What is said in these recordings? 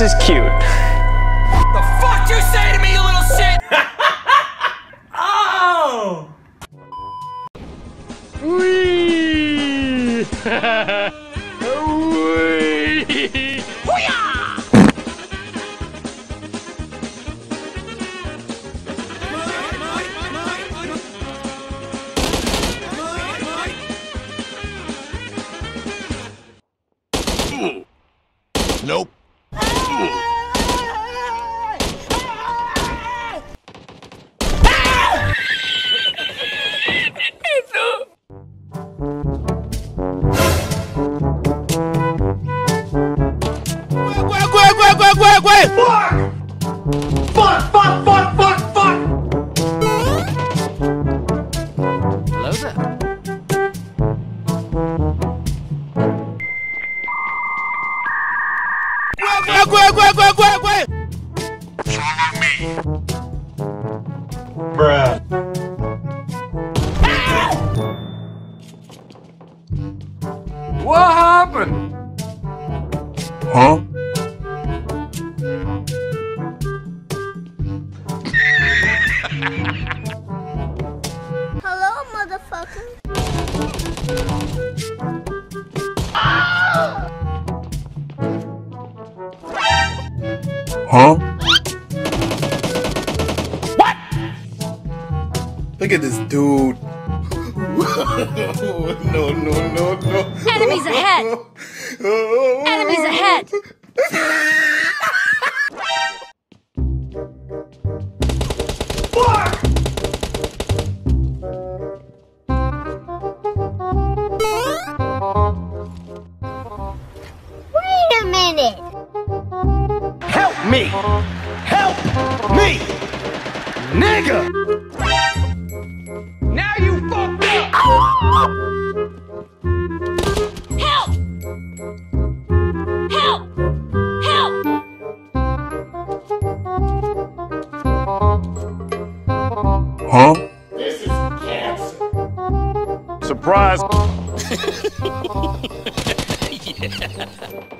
This is cute. The fuck you say to me, you little shit? oh! Whee! Whee! Nope. Hello What happened? Huh? Hello, Huh? Look at this dude. no, no, no, no. Enemies ahead! Enemies ahead! me! Help me! Nigga! Now you fucked up! Help! Help! Help! Huh? Surprise!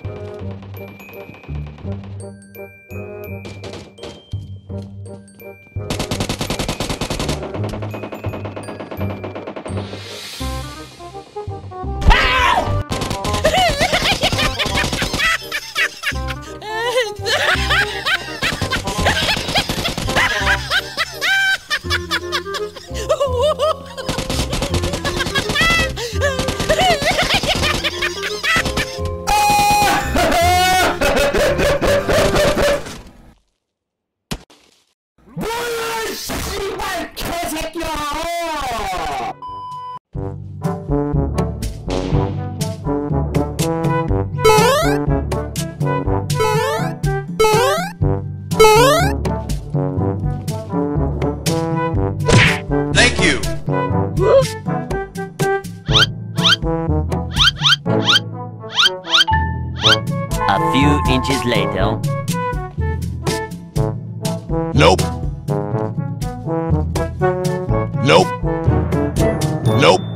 Thank you. A few inches later. Nope. Nope. Nope.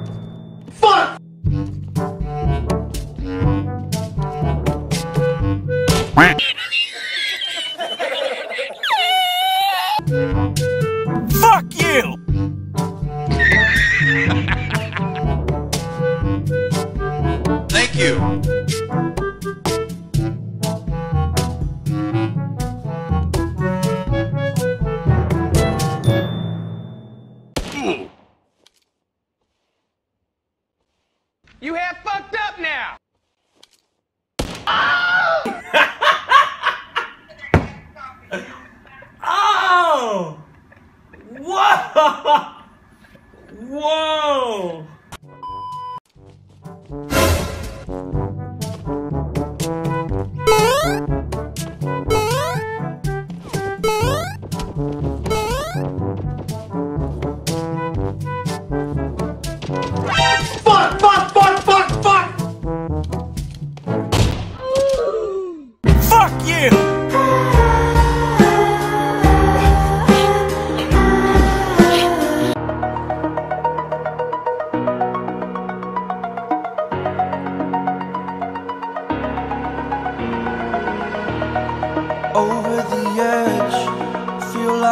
Fuck you! Thank you. You have fucked up now! Oh! Whoa! Whoa!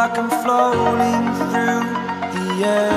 Like I'm floating through the air.